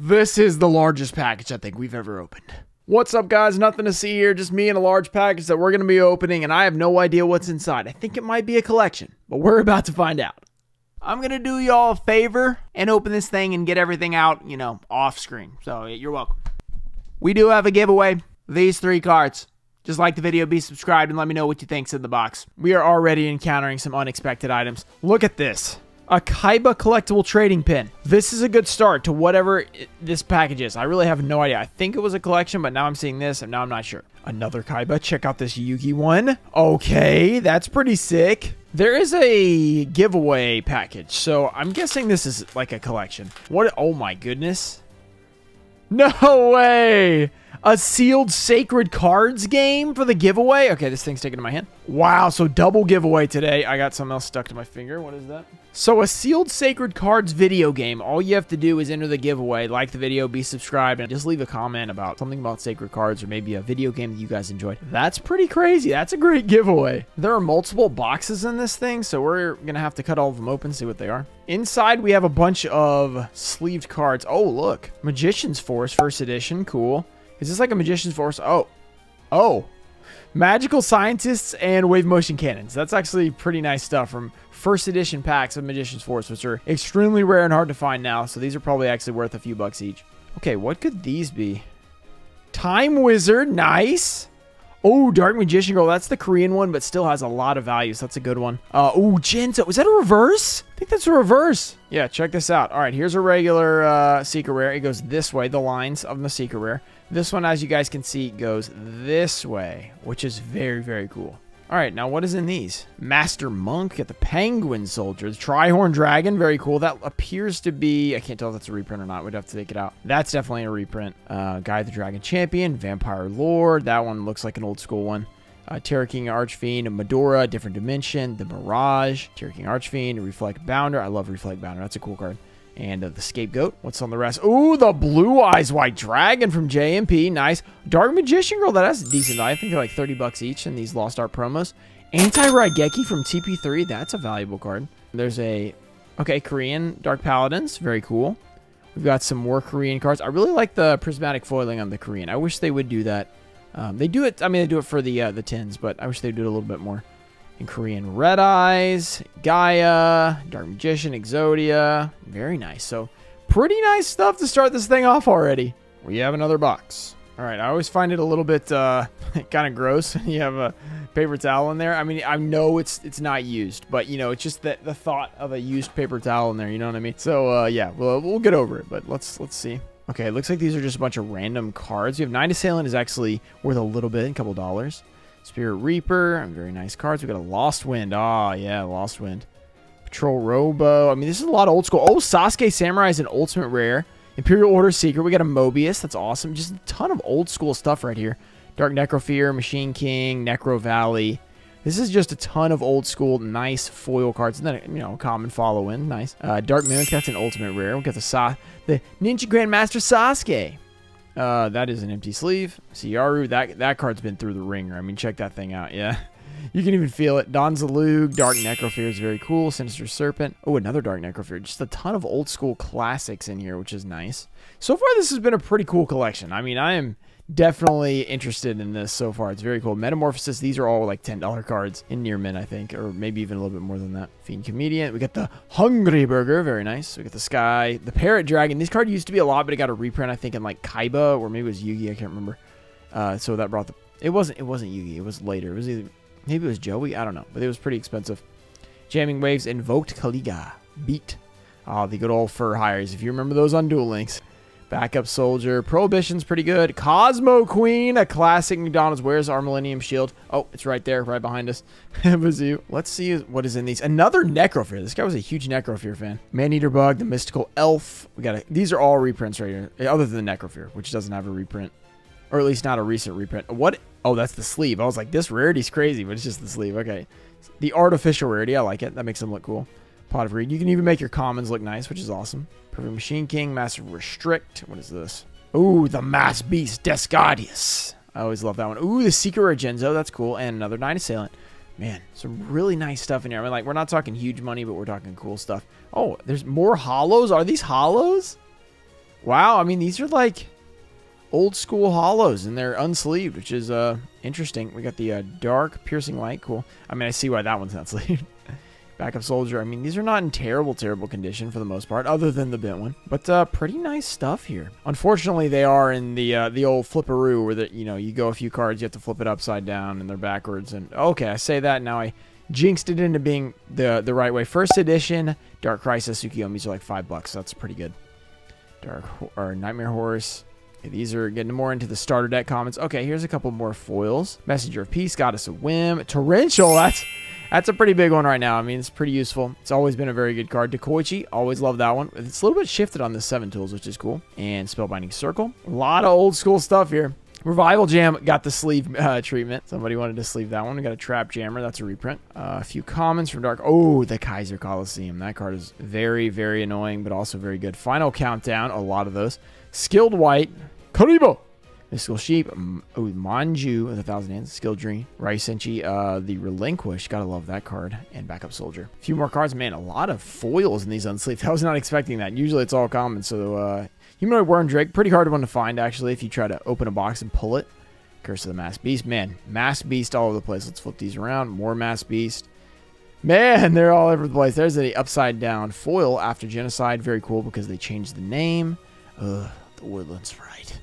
This is the largest package I think we've ever opened. What's up, guys? Nothing to see here, just me and a large package that we're going to be opening, and I have no idea what's inside. I think it might be a collection, but we're about to find out. I'm going to do y'all a favor and open this thing and get everything out, you know, off screen. So you're welcome. We do have a giveaway. These three cards. Just like the video, be subscribed, and let me know what you think's in the box. We are already encountering some unexpected items. Look at this a Kaiba collectible trading pin. This is a good start to whatever this package is. I really have no idea. I think it was a collection, but now I'm seeing this, and now I'm not sure. Another Kaiba. Check out this Yugi one. Okay, that's pretty sick. There is a giveaway package, so I'm guessing this is like a collection. What? Oh my goodness. No way! A sealed Sacred Cards game for the giveaway? Okay, this thing's taken in my hand. Wow, so double giveaway today. I got something else stuck to my finger. What is that? So a sealed Sacred Cards video game. All you have to do is enter the giveaway, like the video, be subscribed, and just leave a comment about something about Sacred Cards or maybe a video game that you guys enjoyed. That's pretty crazy. That's a great giveaway. There are multiple boxes in this thing, so we're going to have to cut all of them open, see what they are. Inside, we have a bunch of sleeved cards. Oh, look. Magician's Force, first edition. Cool. Is this like a Magician's Force? Oh. Oh. Magical Scientists and Wave Motion Cannons. That's actually pretty nice stuff from first edition packs of Magician's Force, which are extremely rare and hard to find now. So these are probably actually worth a few bucks each. Okay, what could these be? Time Wizard. Nice. Oh, Dark Magician Girl. That's the Korean one, but still has a lot of value. So that's a good one. Uh, oh, Jinzo. Is that a reverse? I think that's a reverse. Yeah, check this out. All right, here's a regular uh, Secret Rare. It goes this way, the lines of the Secret Rare. This one, as you guys can see, goes this way, which is very, very cool. All right, now what is in these? Master Monk, get the Penguin Soldier, the Trihorn Dragon, very cool. That appears to be, I can't tell if that's a reprint or not. We'd have to take it out. That's definitely a reprint. Uh, Guy the Dragon Champion, Vampire Lord. That one looks like an old school one. Uh, Terror King Archfiend, Medora, Different Dimension, The Mirage, Terror King Archfiend, Reflect Bounder. I love Reflect Bounder. That's a cool card and uh, the scapegoat. What's on the rest? Ooh, the blue eyes white dragon from JMP. Nice. Dark magician girl. That has decent. I think they're like 30 bucks each in these lost art promos. Anti Raigeki from TP3. That's a valuable card. There's a okay Korean Dark Paladins. Very cool. We've got some more Korean cards. I really like the prismatic foiling on the Korean. I wish they would do that. Um, they do it. I mean, they do it for the uh, the tins, but I wish they'd do it a little bit more in Korean Red Eyes, Gaia, Dark Magician, Exodia. Very nice. So pretty nice stuff to start this thing off already. We have another box. All right, I always find it a little bit uh, kind of gross. you have a paper towel in there. I mean, I know it's it's not used, but you know, it's just the, the thought of a used paper towel in there. You know what I mean? So uh, yeah, we'll we'll get over it. But let's let's see. Okay, it looks like these are just a bunch of random cards. You have Night Assailant is actually worth a little bit, a couple dollars. Spirit Reaper, very nice cards. We got a Lost Wind. Ah, oh, yeah, Lost Wind. Patrol Robo. I mean, this is a lot of old school. Oh, Sasuke Samurai is an ultimate rare. Imperial Order Secret. We got a Mobius. That's awesome. Just a ton of old school stuff right here. Dark Necrofear, Machine King, Necro Valley. This is just a ton of old school, nice foil cards. And then, you know, common follow in. Nice. Uh, Dark Mimic, that's an ultimate rare. We got the Sa the Ninja Grandmaster Sasuke. Uh, that is an empty sleeve. Siaru, that that card's been through the ringer. I mean, check that thing out. Yeah. You can even feel it. Don Zaloog, Dark Necrofear is very cool. Sinister Serpent. Oh, another Dark Necrofear. Just a ton of old school classics in here, which is nice. So far, this has been a pretty cool collection. I mean, I am definitely interested in this so far. It's very cool. Metamorphosis, these are all like $10 cards in near mint, I think, or maybe even a little bit more than that. Fiend Comedian. We got the Hungry Burger, very nice. We got the Sky, the Parrot Dragon. This card used to be a lot, but it got a reprint, I think, in like Kaiba, or maybe it was Yugi, I can't remember. Uh, so that brought the, it wasn't, it wasn't Yugi, it was later. It was either, maybe it was Joey, I don't know, but it was pretty expensive. Jamming Waves, Invoked Caliga, Beat. Oh, the good old fur hires, if you remember those on Duel Links. Backup Soldier. Prohibition's pretty good. Cosmo Queen, a classic McDonald's. Where's our Millennium Shield? Oh, it's right there, right behind us. Bazoo. Let's see what is in these. Another Necrofear. This guy was a huge Necrofear fan. Man-Eater Bug, the Mystical Elf. We got These are all reprints right here, other than the Necrofear, which doesn't have a reprint. Or at least not a recent reprint. What? Oh, that's the sleeve. I was like, this rarity's crazy, but it's just the sleeve. Okay. The artificial rarity. I like it. That makes them look cool. Pot of Greed. You can even make your commons look nice, which is awesome. Perfect Machine King, Massive Restrict. What is this? Ooh, the Masked Beast, Des Gardius. I always love that one. Ooh, the Secret Regenzo. That's cool. And another Night Assailant. Man, some really nice stuff in here. I mean, like, we're not talking huge money, but we're talking cool stuff. Oh, there's more hollows? Are these hollows? Wow, I mean, these are like old school hollows and they're unsleeved, which is uh interesting. We got the uh, dark piercing light. Cool. I mean, I see why that one's not sleeved. Backup soldier. I mean, these are not in terrible, terrible condition for the most part, other than the bent one. But uh, pretty nice stuff here. Unfortunately, they are in the uh, the old flipperoo where the you know you go a few cards, you have to flip it upside down, and they're backwards. And okay, I say that now I jinxed it into being the the right way. First edition Dark Crisis Tsukiyomis are like five bucks. So that's pretty good. Dark or Nightmare Horse. Okay, these are getting more into the starter deck comments. Okay, here's a couple more foils. Messenger of Peace, Goddess of Whim, Torrential. That's that's a pretty big one right now. I mean, it's pretty useful. It's always been a very good card. Dekoichi, always love that one. It's a little bit shifted on the 7 tools, which is cool. And Spellbinding Circle. A lot of old school stuff here. Revival Jam got the sleeve uh, treatment. Somebody wanted to sleeve that one. We got a Trap Jammer. That's a reprint. Uh, a few commons from Dark. Oh, the Kaiser Coliseum. That card is very, very annoying, but also very good. Final Countdown. A lot of those. Skilled White. Kuriboh. Mystical Sheep, oh, Manju, the Thousand Hands, Skill Dream, Raisenchi, uh, the Relinquish, gotta love that card, and Backup Soldier. A few more cards, man, a lot of foils in these unsleeved. I was not expecting that. Usually it's all common, so uh, Humanoid Worm Drake, pretty hard one to find, actually, if you try to open a box and pull it. Curse of the Masked Beast, man, Mass Beast all over the place. Let's flip these around, more Mass Beast. Man, they're all over the place. There's the upside down foil after genocide. Very cool because they changed the name. Ugh, the Woodlands right.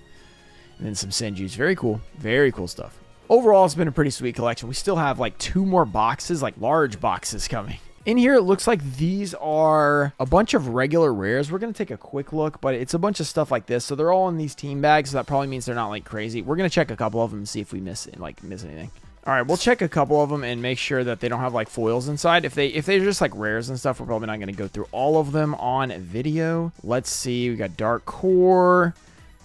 and then some Senjus. Very cool. Very cool stuff. Overall, it's been a pretty sweet collection. We still have like two more boxes, like large boxes coming. In here, it looks like these are a bunch of regular rares. We're going to take a quick look, but it's a bunch of stuff like this. So they're all in these team bags, so that probably means they're not like crazy. We're going to check a couple of them and see if we miss like miss anything. All right, we'll check a couple of them and make sure that they don't have like foils inside. If they if they're just like rares and stuff, we're probably not going to go through all of them on video. Let's see. We got Dark Core.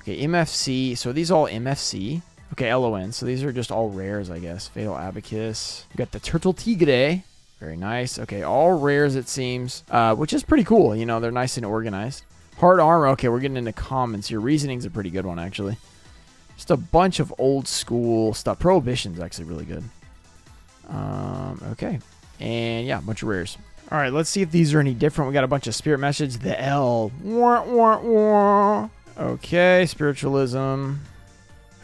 Okay, MFC. So these all MFC. Okay, LON. So these are just all rares, I guess. Fatal Abacus. We got the Turtle Tiger. Very nice. Okay, all rares, it seems, uh, which is pretty cool. You know, they're nice and organized. Hard armor. Okay, we're getting into commons Your Reasoning's a pretty good one, actually. Just a bunch of old school stuff. Prohibition's actually really good. Um, okay. And yeah, a bunch of rares. All right, let's see if these are any different. We got a bunch of spirit message. The L. Wah, wah, wah. Okay, spiritualism.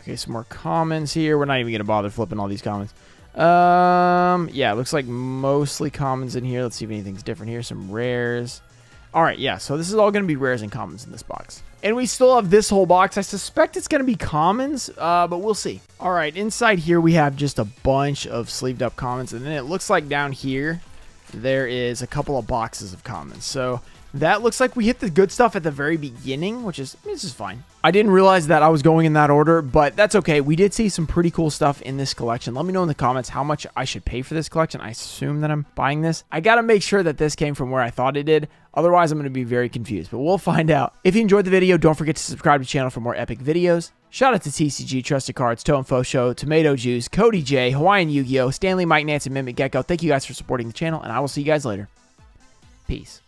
Okay, some more commons here. We're not even going to bother flipping all these commons. Um, yeah, looks like mostly commons in here. Let's see if anything's different here. Some rares. All right, yeah, so this is all going to be rares and commons in this box. And we still have this whole box. I suspect it's going to be commons, uh, but we'll see. All right, inside here we have just a bunch of sleeved up commons. And then it looks like down here there is a couple of boxes of commons. So that looks like we hit the good stuff at the very beginning, which is, this is fine. I didn't realize that I was going in that order, but that's okay. We did see some pretty cool stuff in this collection. Let me know in the comments how much I should pay for this collection. I assume that I'm buying this. I got to make sure that this came from where I thought it did. Otherwise, I'm going to be very confused, but we'll find out. If you enjoyed the video, don't forget to subscribe to the channel for more epic videos. Shout out to TCG, Trusted Cards, Toe and Fo Show, Tomato Juice, Cody J, Hawaiian Yu-Gi-Oh, Stanley, Mike Nance, and Mimic Gecko. Thank you guys for supporting the channel, and I will see you guys later. Peace.